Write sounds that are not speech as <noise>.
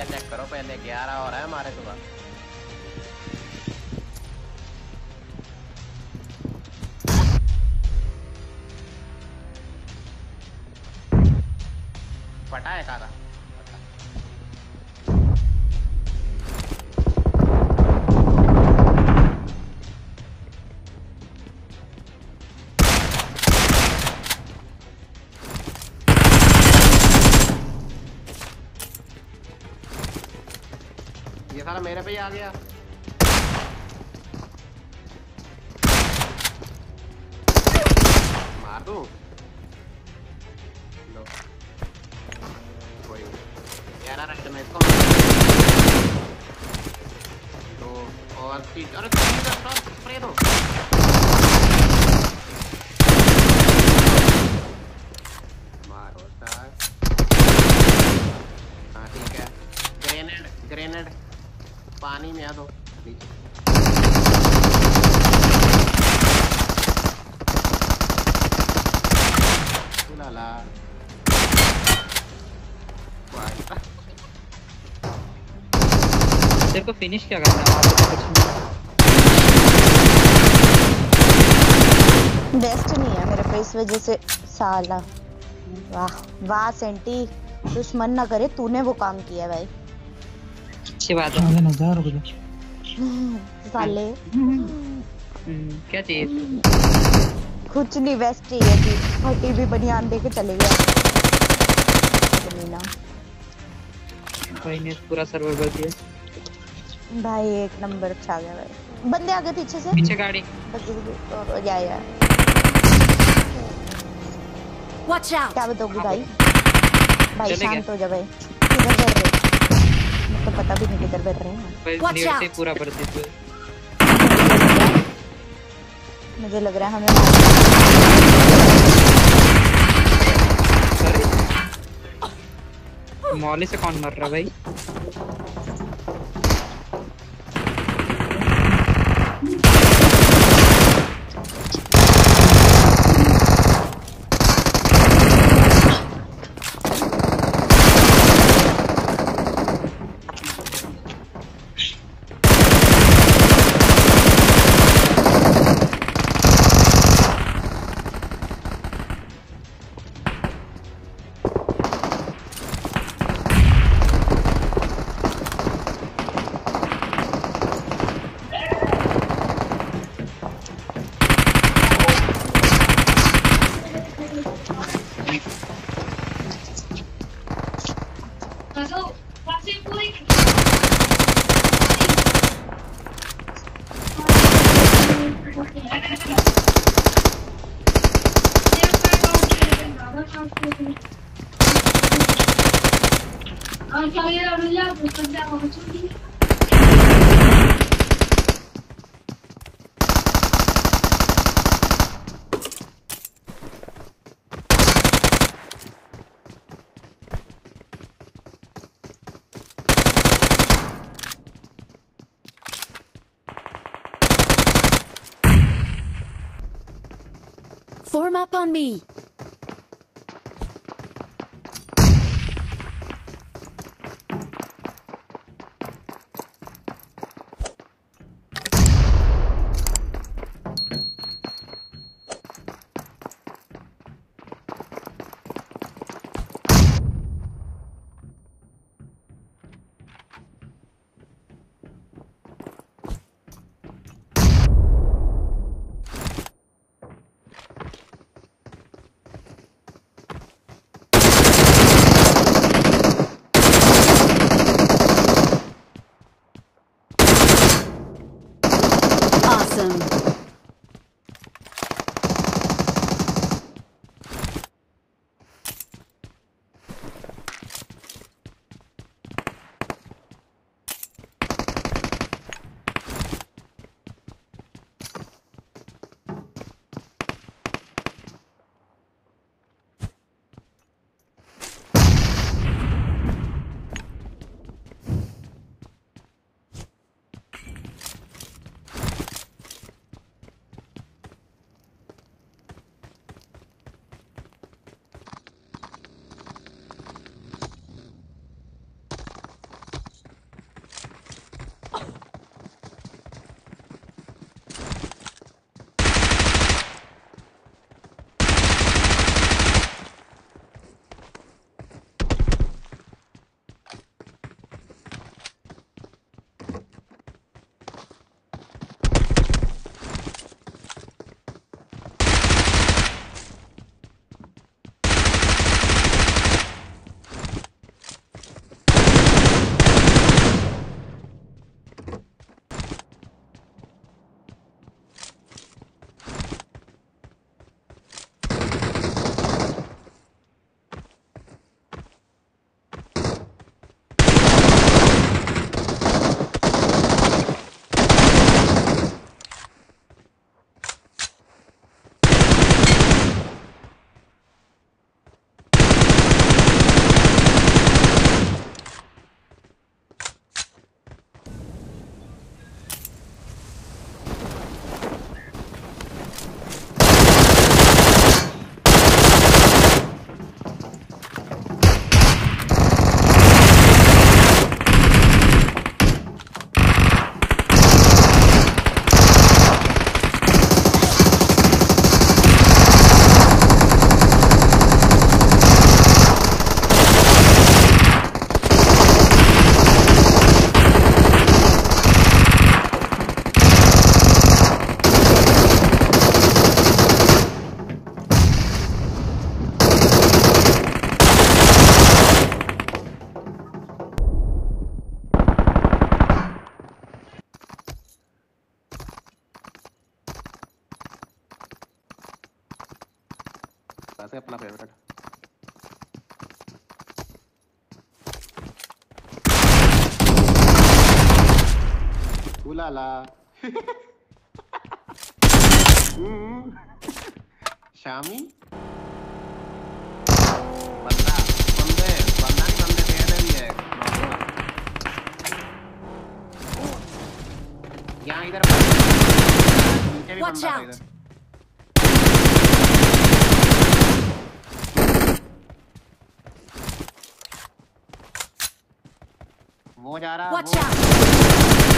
Area check करो पहले ग्यारह और है हमारे सुबह। फटा है सारा। मेरे पे ही आ गया। मार दूँ? लो। कोई यार राइट में इसको तो और तीन अरे तीन का स्टॉप स्प्रे दो। मारो सर हाँ ठीक है। Grenade grenade. पानी में आ दो। लाला तेरे को फिनिश क्या करना है? तो कुछ नहीं। बेस्ट नहीं है मेरे पे इस वजह से साला। वाह वाह सेंटी। दुश्मन ना करे तूने वो काम किया भाई। अच्छी बात है साले। हम्म, क्या चाहिए? कुछ नहीं वेस्ट ही है थी फटी भी बनियान दे के चले गया। कमीना भाई ने पूरा सर्वर कर दिया भाई एक नंबर अच्छा गया भाई। बंदे आगे पीछे से। पीछे गाड़ी। और या या Watch out! क्या बताओगी भाई? भाई। शांत हो जा भाई। किधर बढ़ रहे मुझे तो पता भी नहीं किधर बैठ रहे हैं। नेट से पूरा भर दी मुझे लग रहा है हमें मौली से कौन मर रहा है भाई? Casou, passei por aqui. Ang kaya rin lang, gusto niya ako up on me. some अपना फेवरेट <laughs> शामी? बंदा बंदे बंदा नहीं बंदे तेरे भी है यहाँ इधर नीचे भी बंदा इधर। वो जा रहा Watch वो out!